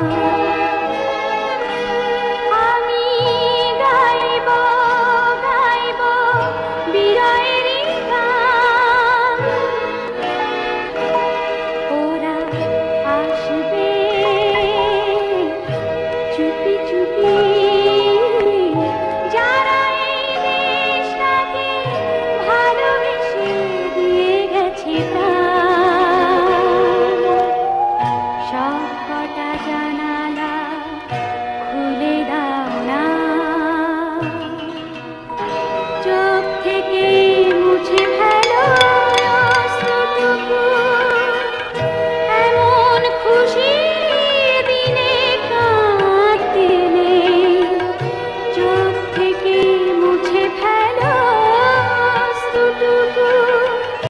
love.